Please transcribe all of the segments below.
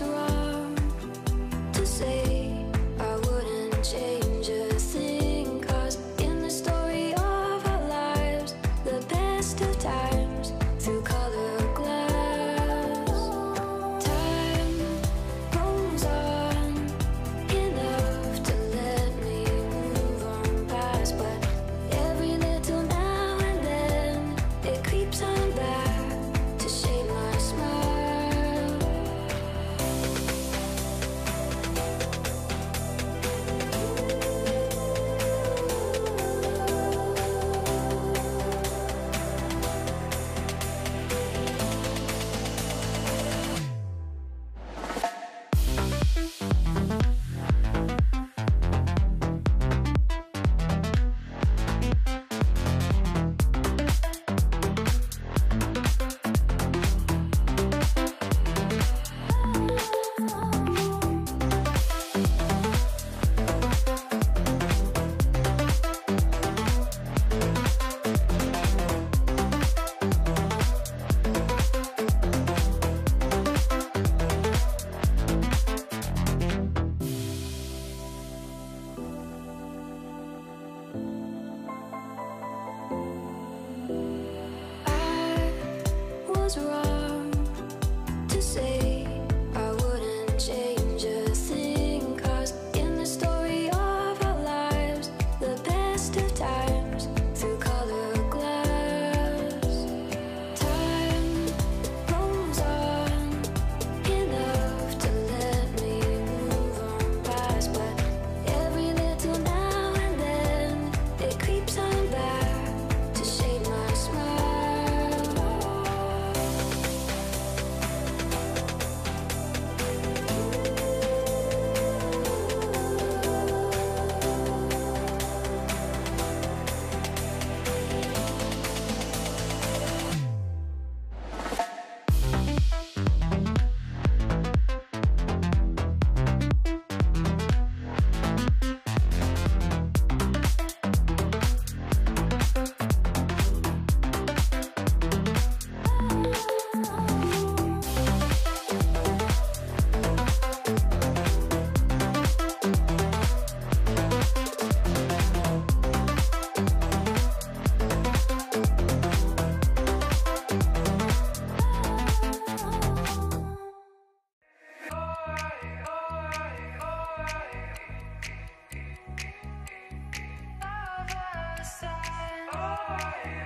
was wrong was right. life.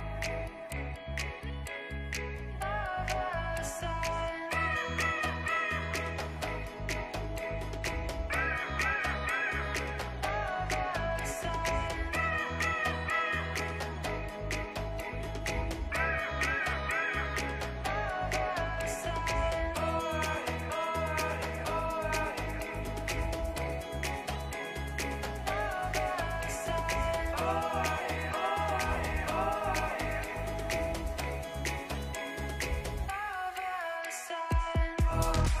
Oh.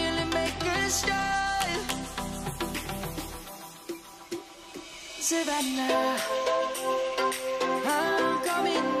Savannah, I'm coming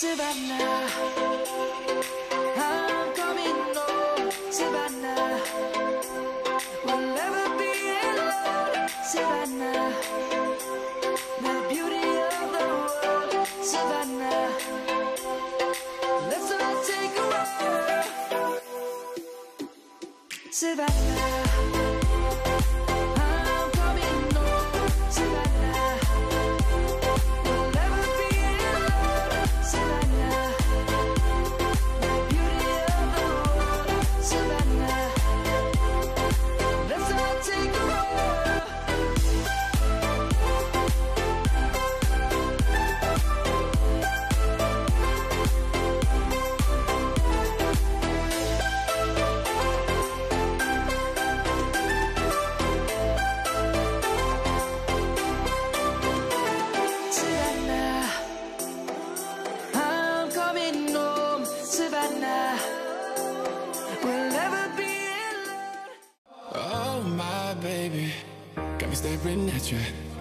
Savannah, I'm coming home. We'll never be alone. The beauty of the world. Let's all take a walk. Savannah,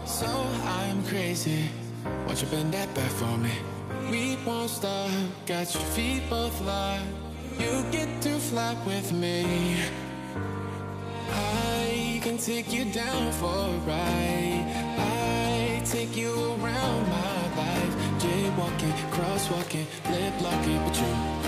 So I'm crazy. Won't you bend that back for me? We won't stop. Got your feet both locked. You get to fly with me. I can take you down for a ride. I take you around my life. Jaywalking, crosswalking, lip locking, but you,